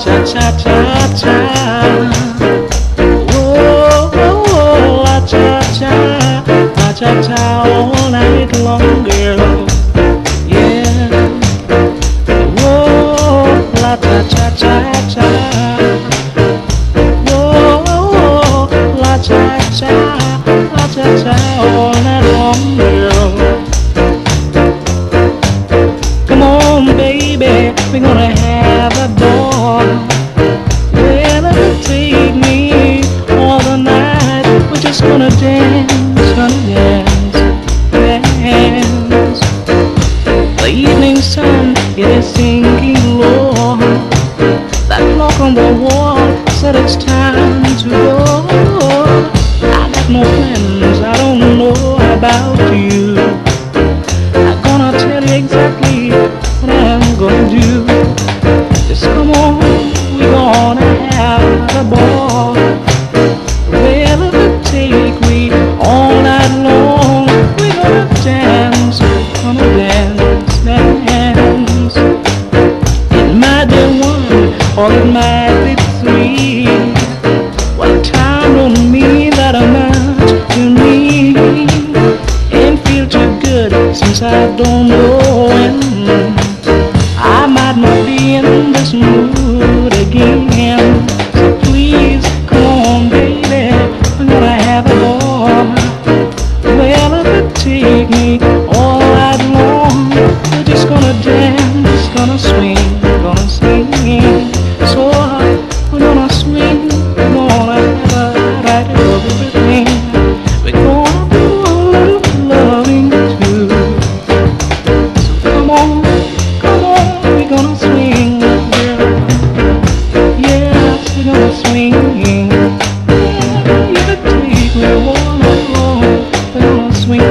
cha cha cha cha. Whoa, whoa, whoa, la cha cha, la cha cha all night long, girl. Yeah. Whoa, la cha cha cha cha. Whoa, la cha cha, la cha cha is sinking low. That clock on the wall said it's time to go. I got no plans, I don't know about you. I'm gonna tell you exactly what I'm gonna do. Just come on, we're gonna have a ball. Well, take me all night long, we're gonna dance, gonna dance, dance. It might be three. Well, time don't mean that much to me. Ain't feel too good since I don't know when. I might not be in this mood again. So please, come baby, gonna have a ball. Take me the warm, warm, warm, sweet.